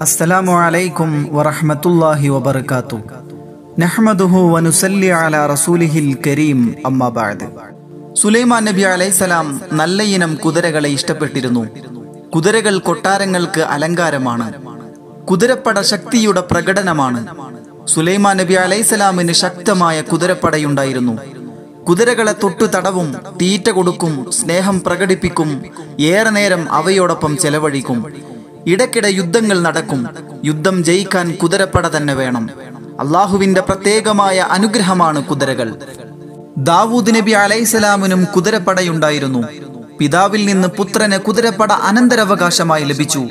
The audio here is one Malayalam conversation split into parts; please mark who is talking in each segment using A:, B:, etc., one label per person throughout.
A: السلام عليكم ورحمة الله وبركاته نحمده ونسلي على رسوله الكريم أما بعد സുലൈമാൻ നബി അലൈസലാം നല്ല ഇനം കുതിരകളെ ഇഷ്ടപ്പെട്ടിരുന്നു കുതിരകൾ കൊട്ടാരങ്ങൾക്ക് അലങ്കാരമാണ് കുതിരപ്പട ശക്തിയുടെ പ്രകടനമാണ് സുലൈമാൻ നബി അലൈസലാമിന് ശക്തമായ കുതിരപ്പടയുണ്ടായിരുന്നു കുതിരകളെ തൊട്ടു തടവും തീറ്റ കൊടുക്കും സ്നേഹം പ്രകടിപ്പിക്കും ഏറെ നേരം അവയോടൊപ്പം ചെലവഴിക്കും ഇടയ്ക്കിടെ യുദ്ധങ്ങൾ നടക്കും. യുദ്ധം ജയിക്കാൻ കുതിരപ്പട തന്നെ വേണം. അള്ളാഹുവിന്റെ പ്രത്യേകമായ അനുഗ്രഹമാണ് കുതിരകൾ. ദാവൂദ് നബി അലൈസലാമിനും കുതിരപ്പടയുണ്ടായിരുന്നു. പിതാവിൽ നിന്ന് പുത്രന് കുതിരപ്പട അനന്തരവകാശമായി ലഭിച്ചു.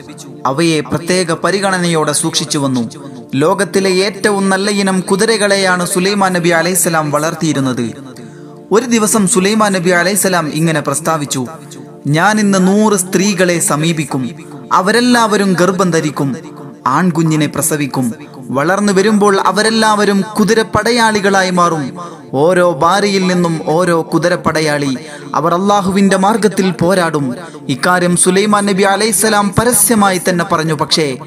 A: അവയെ പ്രത്യേക പരിഗണനയോടെ സൂക്ഷിച്ചു വന്നു. ലോകത്തിലെ ഏറ്റവും നല്ല ഇനം കുതിരകളെയാണ് സുലൈമാൻ നബി അലൈസലാം വളർത്തിയിരുന്നത്. ഒരു ദിവസം സുലൈമാൻ നബി അലൈസലാം ഇങ്ങനെ പ്രസ്താവിച്ചു. ഞാൻ ഇന്ന് നൂറ് സ്ത്രീകളെ സമീപിക്കും. അവരെല്ലാവരും ഗർഭം ധരിക്കും ആൺകുഞ്ഞിനെ പ്രസവിക്കും. വളർന്നു വരുമ്പോൾ അവരെല്ലാവരും കുതിരപ്പടയാളികളായി മാറും. ഓരോ ഭാര്യയിൽ നിന്നും ഓരോ കുതിരപ്പടയാളി അവർ അള്ളാഹുവിന്റെ മാർഗത്തിൽ പോരാടും. ഇക്കാര്യം സുലൈമാൻ നബി അലൈഹിസ്സലാം പരസ്യമായി തന്നെ പറഞ്ഞു. പക്ഷേ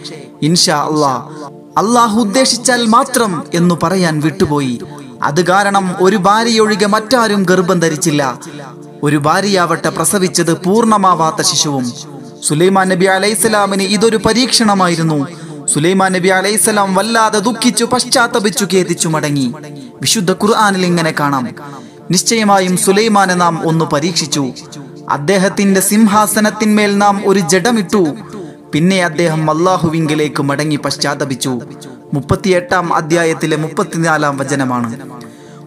A: ഇൻഷാ അള്ളാ അള്ളാഹു ഉദ്ദേശിച്ചാൽ മാത്രം എന്നു പറയാൻ വിട്ടുപോയി. അത് കാരണം ഒരു ഭാര്യയൊഴികെ മറ്റാരും ഗർഭം ധരിച്ചില്ല. ഒരു ഭാര്യയാവട്ടെ പ്രസവിച്ചത് പൂർണമാവാത്ത ശിശുവും സുലൈമാൻ നബി അലൈഹിസ്സലാമിന് ഇതൊരു പരീക്ഷണമായിരുന്നു. സുലൈമാൻ നബി അലൈഹിസ്സലാം വല്ലാതെ ദുഃഖിച്ചു പശ്ചാത്തപിച്ചു ഖേദിച്ചു മടങ്ങി. വിശുദ്ധ ഖുർആാനിൽ ഇങ്ങനെ കാണാം. നിശ്ചയമായും സുലൈമാനെ നാം ഒന്ന് പരീക്ഷിച്ചു. അദ്ദേഹത്തിന്റെ സിംഹാസനത്തിന്മേൽ നാം ഒരു ജഡമിട്ടു. പിന്നെ അദ്ദേഹം അള്ളാഹുവിങ്കിലേക്ക് മടങ്ങി പശ്ചാത്തപിച്ചു. മുപ്പത്തിയെട്ടാം അധ്യായത്തിലെ മുപ്പത്തിനാലാം വചനമാണ്.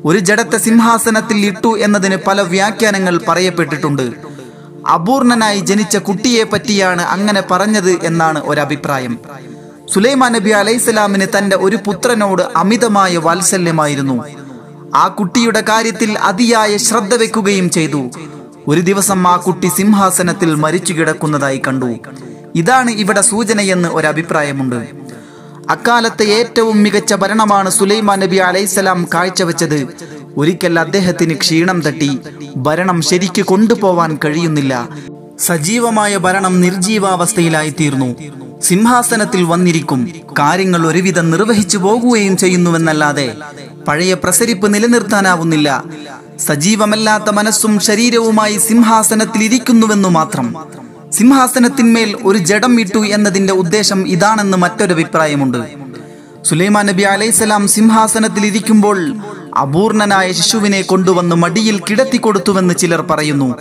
A: ഒരു ജഡത്തെ സിംഹാസനത്തിൽ ഇട്ടു എന്നതിന് പല വ്യാഖ്യാനങ്ങൾ പറയപ്പെട്ടിട്ടുണ്ട്. അപൂർണനായി ജനിച്ച കുട്ടിയെ പറ്റിയാണ് അങ്ങനെ പറഞ്ഞത് എന്നാണ് ഒരഭിപ്രായം. സുലൈമാൻ നബി അലൈഹിസ്സലാമിന് തന്റെ ഒരു പുത്രനോട് അമിതമായ വാത്സല്യമായിരുന്നു. ആ കുട്ടിയുടെ കാര്യത്തിൽ അതിയായ ശ്രദ്ധ വെക്കുകയും ചെയ്തു. ഒരു ദിവസം ആ കുട്ടി സിംഹാസനത്തിൽ മരിച്ചു കിടക്കുന്നതായി കണ്ടു. ഇതാണ് ഇവിടെ സൂചനയെന്ന് ഒരഭിപ്രായമുണ്ട്. അക്കാലത്തെ ഏറ്റവും മികച്ച ഭരണമാണ് സുലൈമാൻ നബി അലൈഹിസ്സലാം കാഴ്ചവെച്ചത്. ഒരിക്കൽ അദ്ദേഹത്തിന് ക്ഷീണം തട്ടി. ഭരണം ശരിക്ക് കൊണ്ടുപോവാൻ കഴിയുന്നില്ല. സജീവമായ ഭരണം നിർജീവാവസ്ഥയിലായി തീർന്നു സിംഹാസനത്തിൽ വന്നിരിക്കും. കാര്യങ്ങൾ ഒരുവിധം നിർവഹിച്ചു പോകുകയും ചെയ്യുന്നുവെന്നല്ലാതെ പഴയ പ്രസരിപ്പ് നിലനിർത്താനാവുന്നില്ല. സജീവമല്ലാത്ത മനസ്സും ശരീരവുമായി സിംഹാസനത്തിൽ ഇരിക്കുന്നുവെന്നു മാത്രം. സിംഹാസനത്തിന്മേൽ ഒരു ജഡം ഇട്ടു എന്നതിന്റെ ഉദ്ദേശം ഇതാണെന്ന് മറ്റൊരു അഭിപ്രായമുണ്ട് സുലൈമാൻ നബി അലൈസലാം സിംഹാസനത്തിൽ ഇരിക്കുമ്പോൾ അപൂർണനായ ശിശുവിനെ കൊണ്ടുവന്ന് മടിയിൽ കിടത്തി കൊടുത്തുവെന്ന് ചിലർ പറയുന്നു.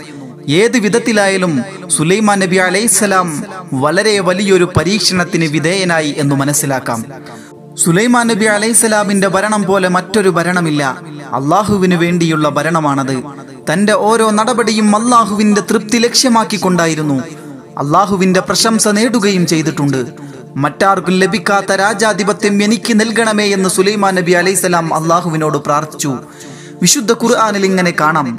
A: ഏത് വിധത്തിലായാലും സുലൈമാൻ നബി അലൈഹിസ്സലാം വളരെ വലിയൊരു പരീക്ഷണത്തിന് വിധേയനായി എന്ന് മനസ്സിലാക്കാം. സുലൈമാൻ നബി അലൈഹിസ്സലാമിന്റെ ഭരണം പോലെ മറ്റൊരു ഭരണമില്ല. അള്ളാഹുവിന് വേണ്ടിയുള്ള ഭരണമാണത്. തന്റെ ഓരോ നടപടിയും അള്ളാഹുവിന്റെ തൃപ്തി ലക്ഷ്യമാക്കിക്കൊണ്ടായിരുന്നു. അള്ളാഹുവിന്റെ പ്രശംസ നേടുകയും ചെയ്തിട്ടുണ്ട്. മറ്റാർക്കും ലഭിക്കാത്ത രാജാധിപത്യം എനിക്ക് നൽകണമേ എന്ന് സുലൈമാൻ നബി അലൈഹിസ്സലാം അള്ളാഹുവിനോട് പ്രാർത്ഥിച്ചു. വിശുദ്ധ ഖുർആാനിൽ ഇങ്ങനെ കാണാം.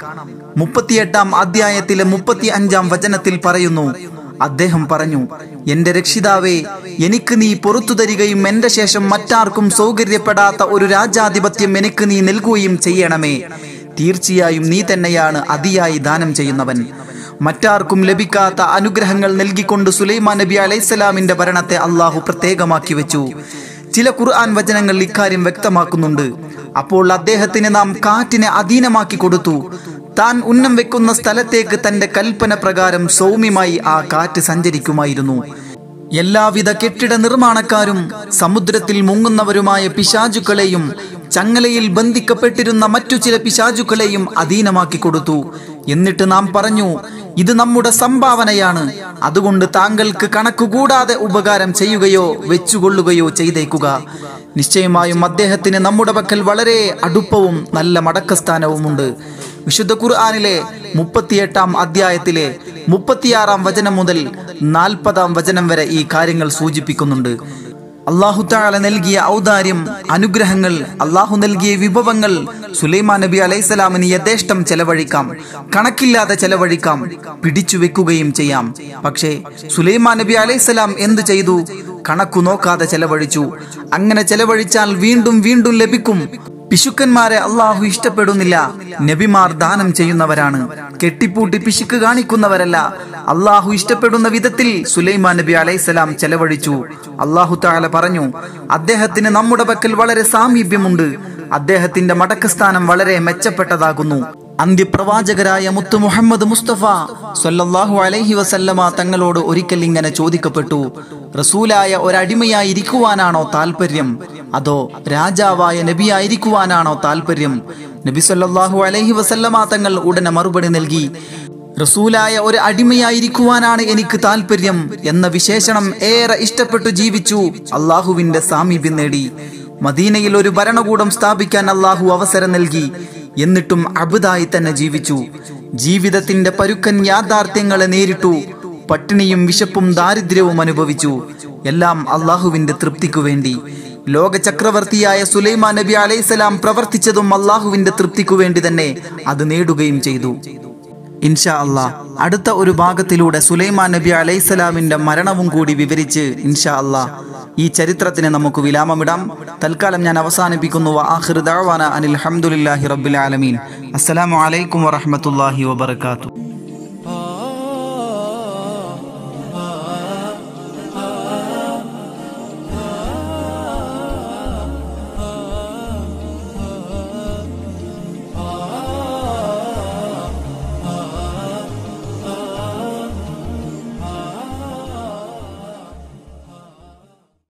A: മുപ്പത്തിയെട്ടാം അധ്യായത്തിലെ മുപ്പത്തി അഞ്ചാം വചനത്തിൽ പറയുന്നു അദ്ദേഹം പറഞ്ഞു എന്റെ രക്ഷിതാവേ എനിക്ക് നീ പുറത്തു തരികയും എന്റെ ശേഷം മറ്റാർക്കും സൗകര്യപ്പെടാത്ത ഒരു രാജാധിപത്യം എനിക്ക് നീ നൽകുകയും ചെയ്യണമേ. തീർച്ചയായും നീ തന്നെയാണ് അതിയായി ദാനം ചെയ്യുന്നവൻ. മറ്റാർക്കും ലഭിക്കാത്ത അനുഗ്രഹങ്ങൾ നൽകിക്കൊണ്ട് സുലൈമാൻ നബി അലൈഹിസ്സലാമിന്റെ ഭരണത്തെ അള്ളാഹു പ്രത്യേകമാക്കി വെച്ചു. ചില ഖുർആൻ വചനങ്ങൾ ഇക്കാര്യം വ്യക്തമാക്കുന്നുണ്ട്. അപ്പോൾ അദ്ദേഹത്തിന് നാം കാറ്റിനെ അധീനമാക്കി കൊടുത്തു. താൻ ഉന്നം വെക്കുന്ന സ്ഥലത്തേക്ക് തന്റെ കൽപ്പന പ്രകാരം സൗമ്യമായി ആ കാറ്റ് സഞ്ചരിക്കുമായിരുന്നു. എല്ലാവിധ കെട്ടിട നിർമ്മാണക്കാരും സമുദ്രത്തിൽ മുങ്ങുന്നവരുമായ പിശാചുക്കളെയും ചങ്ങലയിൽ ബന്ധിക്കപ്പെട്ടിരുന്ന മറ്റു ചില പിശാചുക്കളെയും അധീനമാക്കി കൊടുത്തു. എന്നിട്ട് നാം പറഞ്ഞു ഇത് നമ്മുടെ സംഭാവനയാണ്. അതുകൊണ്ട് താങ്കൾക്ക് കണക്കുകൂടാതെ ഉപകാരം ചെയ്യുകയോ വെച്ചുകൊള്ളുകയോ ചെയ്തേക്കുക. നിശ്ചയമായും അദ്ദേഹത്തിന് നമ്മുടെ പക്കൽ വളരെ അടുപ്പവും നല്ല മടക്കസ്ഥാനവുമുണ്ട്. വിശുദ്ധ ഖുർആാനിലെ മുപ്പത്തിയെട്ടാം അധ്യായത്തിലെ മുപ്പത്തിയാറാം വചനം മുതൽ നാൽപ്പതാം വചനം വരെ ഈ കാര്യങ്ങൾ സൂചിപ്പിക്കുന്നുണ്ട്. അള്ളാഹു താല നൽകിയ ഔദാര്യം അനുഗ്രഹങ്ങൾ അള്ളാഹു നൽകിയ വിഭവങ്ങൾ സുലൈമാൻ നബി അലൈസലാമിന് യഥേഷ്ടം ചെലവഴിക്കാം. കണക്കില്ലാതെ ചെലവഴിക്കാം. പിടിച്ചു വെക്കുകയും ചെയ്യാം. പക്ഷേ സുലൈമാൻ നബി അലൈസലാം എന്ത് ചെയ്തു? കണക്കു നോക്കാതെ ചെലവഴിച്ചു. അങ്ങനെ ചെലവഴിച്ചാൽ വീണ്ടും വീണ്ടും ലഭിക്കും. പിശുക്കന്മാരെ അള്ളാഹു ഇഷ്ടപ്പെടുന്നില്ല. നബിമാർ ദാനം ചെയ്യുന്നവരാണ്. കെട്ടിപ്പൂട്ടി പിശുക്ക് കാണിക്കുന്നവരല്ല. അള്ളാഹു ഇഷ്ടപ്പെടുന്ന വിധത്തിൽ സുലൈമാൻ നബി അലൈസലാം ചെലവഴിച്ചു. അള്ളാഹു താല പറഞ്ഞു അദ്ദേഹത്തിന് നമ്മുടെ പക്കൽ വളരെ സാമീപ്യമുണ്ട്. അദ്ദേഹത്തിന്റെ മടക്കസ്ഥാനം വളരെ മെച്ചപ്പെട്ടതാകുന്നു. അന്ത്യപ്രവാചകരായ മുത്തു മുഹമ്മദ് മുസ്തഫ സൊല്ലാഹു അലൈഹി വസല്ലമ തങ്ങളോട് ഒരിക്കൽ ഇങ്ങനെ ചോദിക്കപ്പെട്ടു റസൂലായ ഒരടിമയായിരിക്കുവാനാണോ താല്പര്യം അതോ രാജാവായ നബിയായിരിക്കുവാനാണോ താല്പര്യം നബി സല്ലല്ലാഹു അലൈഹി വസല്ലമ തങ്ങൾ ഉടനെ മറുപടി നൽകി റസൂലായ ഒരു അടിമയായിരിക്കുവാനാണ് എനിക്ക് താല്പര്യം എന്ന വിശേഷണം ഏറെ ഇഷ്ടപ്പെട്ടു ജീവിച്ചു അള്ളാഹുവിന്റെ സാമീപ്യം നേടി. മദീനയിൽ ഒരു ഭരണകൂടം സ്ഥാപിക്കാൻ അള്ളാഹു അവസരം നൽകി എന്നിട്ടും അബുദായി തന്നെ ജീവിച്ചു. ജീവിതത്തിന്റെ പരുക്കൻ യാഥാർത്ഥ്യങ്ങളെ നേരിട്ടു പട്ടിണിയും വിശപ്പും ദാരിദ്ര്യവും അനുഭവിച്ചു. എല്ലാം അള്ളാഹുവിന്റെ തൃപ്തിക്കു വേണ്ടി. ലോക ചക്രവർത്തിയായ സുലൈമാൻ നബി അലൈസലാം പ്രവർത്തിച്ചതും അള്ളാഹുവിന്റെ തൃപ്തിക്കു വേണ്ടി തന്നെ അത് നേടുകയും ചെയ്തു. ഇൻഷാ അള്ളാ അടുത്ത ഒരു ഭാഗത്തിലൂടെ സുലൈമാൻ നബി അലൈസലാമിന്റെ മരണവും കൂടി വിവരിച്ച് ഇൻഷാ അള്ളാ ഈ ചരിത്രത്തിന് നമുക്ക് വിലാമമിടാം തൽക്കാലം ഞാൻ അവസാനിപ്പിക്കുന്നു. അനിൽ ഹംദുലില്ലാഹി റബ്ബിൽ ആലമീൻ. വറഹ്മത്തുള്ളാഹി വബറകാതുഹു.